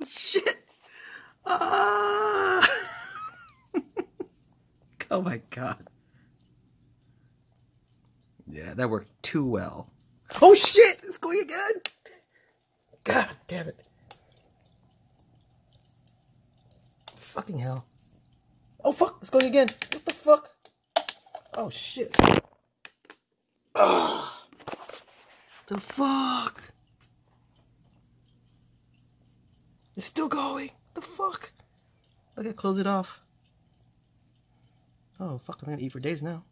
Oh, shit. Ah. oh, my God. Yeah, that worked too well. Oh, shit! It's going again! God damn it. Fucking hell. Oh, fuck! It's going again! What the fuck? Oh, shit. Ugh. The fuck? It's still going. The fuck? I gotta close it off. Oh fuck, I'm gonna eat for days now.